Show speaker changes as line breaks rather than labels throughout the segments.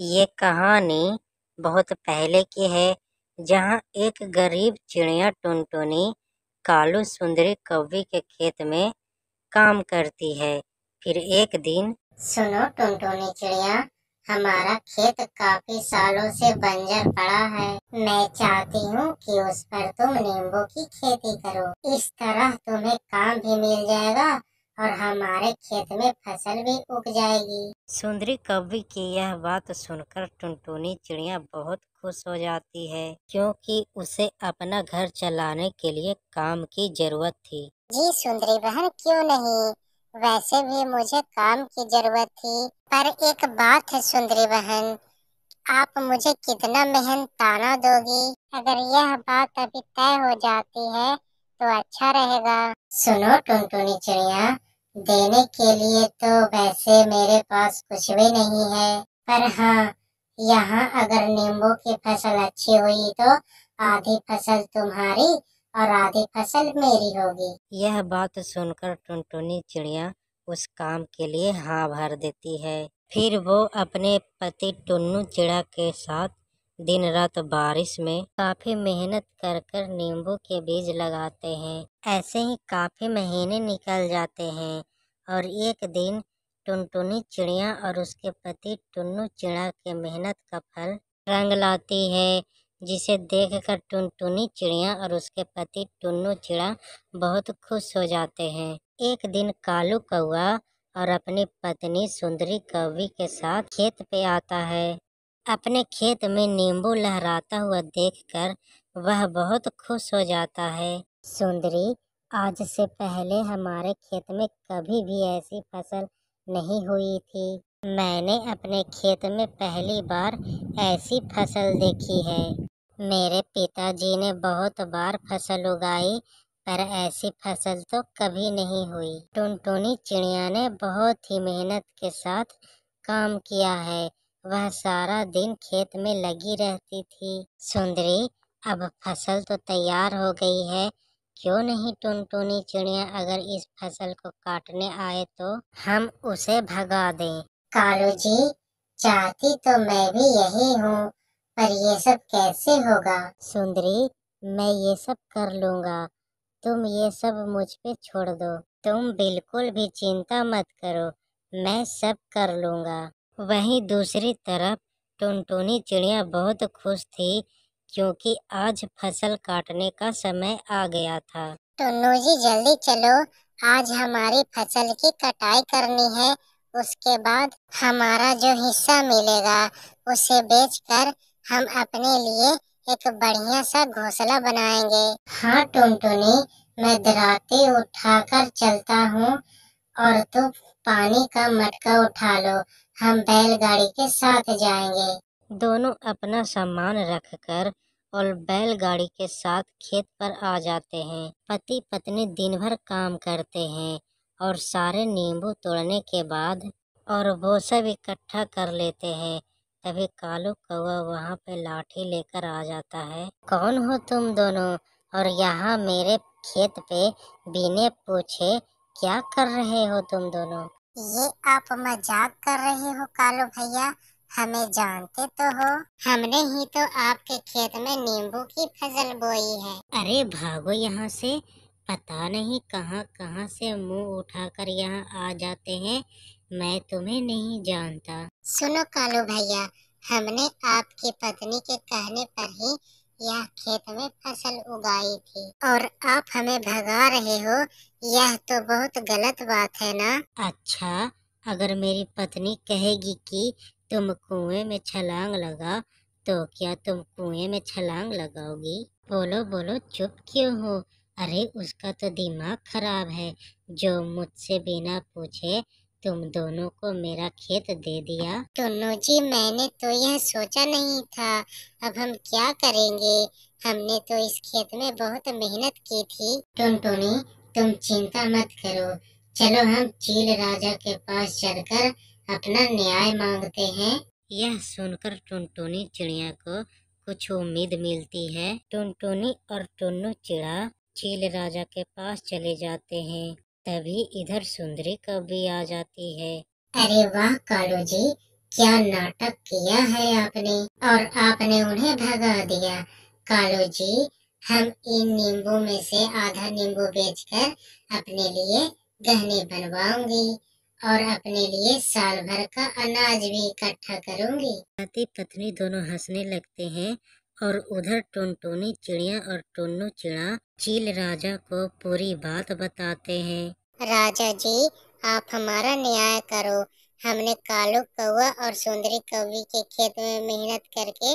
ये कहानी बहुत पहले की है, जहाँ एक गरीब चिड़िया टुनटुनी कालू सुंदरी कौवी के खेत में काम करती है। फिर एक दिन
सुनो टुनटुनी चिड़िया, हमारा खेत काफ़ी सालों से बंजर पड़ा है। मैं चाहती हूँ कि उस पर तुम नींबू की खेती करो। इस तरह तुम्हें काम भी मिल जाएगा और हमारे खेत में फ़सल भी उग जाएगी।
सुंदरी कौवी की यह बात सुनकर टुनटुनी चिड़िया बहुत खुश हो जाती है क्योंकि उसे अपना घर चलाने के लिए काम की ज़रूरत थी।
जी सुंदरी बहन क्यों नहीं? वैसे भी मुझे काम की ज़रूरत थी। पर एक बात है सुंदरी बहन आप मुझे कितना मेहनताना दोगी। अगर यह बात अभी तय हो जाती है तो अच्छा रहेगा। सुनो टुनटुनी चिड़िया देने के लिए तो वैसे मेरे पास कुछ भी नहीं है। पर हाँ यहाँ अगर नींबू की फ़सल अच्छी हुई तो आधी फ़सल तुम्हारी और आधी फ़सल मेरी होगी।
यह बात सुनकर टुनटुनी चिड़िया उस काम के लिए हाँ भर देती है। फिर वो अपने पति टुन्नू चिड़ा के साथ दिन रात बारिश में काफ़ी मेहनत कर कर नींबू के बीज लगाते हैं। ऐसे ही काफ़ी महीने निकल जाते हैं और एक दिन टुनटुनी चिड़िया और उसके पति टुन्नू चिड़ा के मेहनत का फल रंग लाती है, जिसे देखकर टुनटुनी चिड़िया और उसके पति टुन्नू चिड़ा बहुत खुश हो जाते हैं। एक दिन कालू कौआ और अपनी पत्नी सुंदरी कौवी के साथ खेत पे आता है। अपने खेत में नींबू लहराता हुआ देखकर वह बहुत खुश हो जाता है। सुंदरी, आज से पहले हमारे खेत में कभी भी ऐसी फ़सल नहीं हुई थी। मैंने अपने खेत में पहली बार ऐसी फ़सल देखी है। मेरे पिताजी ने बहुत बार फ़सल उगाई, पर ऐसी फ़सल तो कभी नहीं हुई। टुनटुनी चिड़िया ने बहुत ही मेहनत के साथ काम किया है। वह सारा दिन खेत में लगी रहती थी। सुंदरी अब फ़सल तो तैयार हो गई है। क्यों नहीं टुनटुनी चिड़िया अगर इस फ़सल को काटने आए तो? हम उसे भगा दें।
कालू जी चाहती तो मैं भी यही हूँ पर ये सब कैसे होगा?
सुंदरी मैं ये सब कर लूँगा। तुम ये सब मुझ पे छोड़ दो। तुम बिल्कुल भी चिंता मत करो मैं सब कर लूँगा। वहीं दूसरी तरफ़ टुनटुनी चिड़िया बहुत खुश थी क्योंकि आज फ़सल काटने का समय आ गया था।
टुन्नू जी जल्दी चलो। आज हमारी फ़सल की कटाई करनी है। उसके बाद हमारा जो हिस्सा मिलेगा उसे बेचकर हम अपने लिए एक बढ़िया सा घोंसला बनाएँगे। हाँ टुनटुनी मैं दराते उठाकर चलता हूँ और तुम पानी का मटका उठा लो। हम बैलगाड़ी के साथ जाएँगे।
दोनों अपना सामान रखकर और बैलगाड़ी के साथ खेत पर आ जाते हैं। पति पत्नी दिन भर काम करते हैं और सारे नींबू तोड़ने के बाद और वो सब इकट्ठा कर लेते हैं। तभी कालू कौआ वहाँ पे लाठी लेकर आ जाता है। कौन हो तुम दोनों? और यहाँ मेरे खेत पे बिने पूछे, क्या कर रहे हो तुम दोनों?
ये आप मज़ाक कर रहे हो कालू भैया। हमें जानते तो हो। हमने ही तो आपके खेत में नींबू की फ़सल बोई है।
अरे भागो यहाँ से। पता नहीं कहाँ कहाँ से मुँह उठाकर यहाँ आ जाते हैं। मैं तुम्हें नहीं जानता।
सुनो कालू भैया, हमने आपकी पत्नी के कहने पर ही यह खेत में फ़सल उगाई थी। और आप हमें भगा रहे हो यह तो बहुत गलत बात है ना?
अच्छा अगर मेरी पत्नी कहेगी कि तुम कुएँ में छलांग लगा तो क्या तुम कुएँ में छलांग लगाओगी? बोलो बोलो चुप क्यों हो? अरे उसका तो दिमाग खराब है। जो मुझसे बिना पूछे तुम दोनों को मेरा खेत दे दिया।
टुन्नू जी मैंने तो यह सोचा नहीं था। अब हम क्या करेंगे? हमने तो इस खेत में बहुत मेहनत की थी। टुनटुनी तुम चिंता मत करो। चलो हम चील राजा के पास चलकर अपना न्याय मांगते हैं।
यह सुनकर टुनटुनी चिड़िया को कुछ उम्मीद मिलती है। टुनटुनी और टुन्नू चिड़ा चील राजा के पास चले जाते हैं। तभी इधर सुंदरी कभी आ जाती है।
अरे वाह कालू जी क्या नाटक किया है आपने और आपने उन्हें भगा दिया। कालू जी हम इन नींबू में से आधा नींबू बेचकर अपने लिए गहने बनवाऊँगी और अपने लिए साल भर का अनाज भी इकट्ठा करूँगी।
पति पत्नी दोनों हंसने लगते हैं और उधर टुनटुनी चिड़िया और टुन्नू चिड़ा चील राजा को पूरी बात बताते हैं।
राजा जी आप हमारा न्याय करो। हमने कालू कौआ और सुंदरी कौवी के खेत में मेहनत करके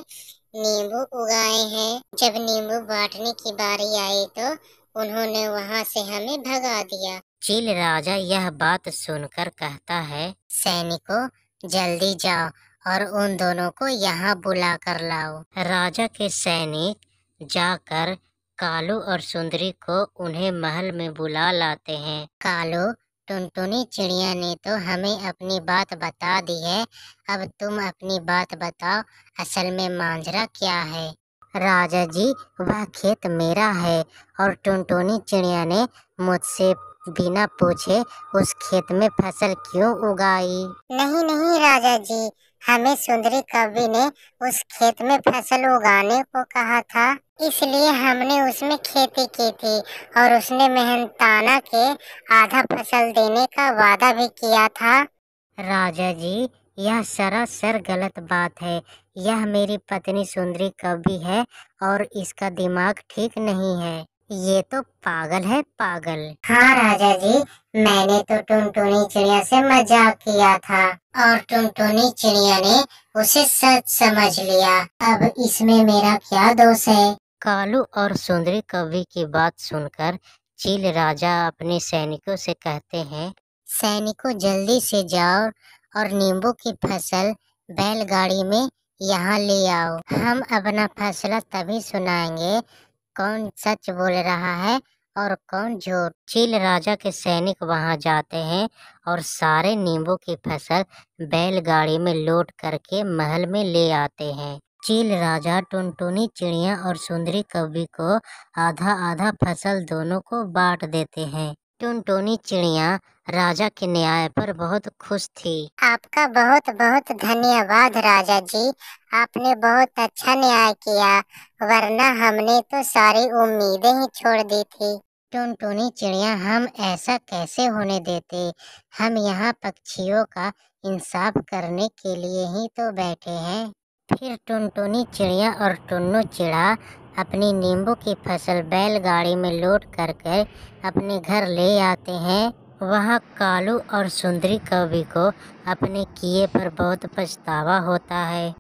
नींबू उगाए हैं। जब नींबू बांटने की बारी आई तो उन्होंने वहाँ से हमें भगा दिया।
चील राजा यह बात सुनकर कहता है
सैनिकों जल्दी जाओ और उन दोनों को यहाँ बुला कर लाओ।
राजा के सैनिक जाकर कालू और सुंदरी को उन्हें महल में बुला लाते हैं।
कालू टुनटुनी चिड़िया ने तो हमें अपनी बात बता दी है। अब तुम अपनी बात बताओ, असल में मांजरा क्या है?
राजा जी, वह खेत मेरा है और टुनटुनी चिड़िया ने मुझसे बिना पूछे उस खेत में फ़सल क्यों उगाई?
नहीं नहीं राजा जी हमें सुंदरी कवि ने उस खेत में फ़सल उगाने को कहा था। इसलिए हमने उसमें खेती की थी और उसने मेहनताना के आधा फ़सल देने का वादा भी किया था।
राजा जी, यह सरासर गलत बात है। यह मेरी पत्नी सुंदरी कवि है और इसका दिमाग ठीक नहीं है। ये तो पागल है पागल।
हाँ राजा जी मैंने तो टुनटुनी चिड़िया से मज़ाक किया था और टुनटुनी चिड़िया ने उसे सच समझ लिया। अब इसमें मेरा क्या दोष है?
कालू और सुंदरी कवि की बात सुनकर चील राजा अपने सैनिकों से कहते हैं
सैनिकों जल्दी से जाओ और नींबू की फ़सल बैलगाड़ी में यहाँ ले आओ। हम अपना फैसला तभी सुनाएँगे कौन सच बोल रहा है और कौन झूठ
चील राजा के सैनिक वहाँ जाते हैं और सारे नींबू की फ़सल बैलगाड़ी में लोड करके महल में ले आते हैं। चील राजा टुनटुनी चिड़िया और सुंदरी कवि को आधा आधा फ़सल दोनों को बांट देते हैं। टुनटुनी चिड़िया राजा के न्याय पर बहुत खुश थी।
आपका बहुत बहुत धन्यवाद राजा जी। आपने बहुत अच्छा न्याय किया वरना हमने तो सारी उम्मीदें ही छोड़ दी थी।
टुनटुनी चिड़िया हम ऐसा कैसे होने देते? हम यहाँ पक्षियों का इंसाफ करने के लिए ही तो बैठे हैं। फिर टुनटुनी चिड़िया और टुन्नू चिड़ा अपनी नींबू की फ़सल बैलगाड़ी में लोड कर कर अपने घर ले आते हैं। वहाँ कालू और सुंदरी कवि को अपने किए पर बहुत पछतावा होता है।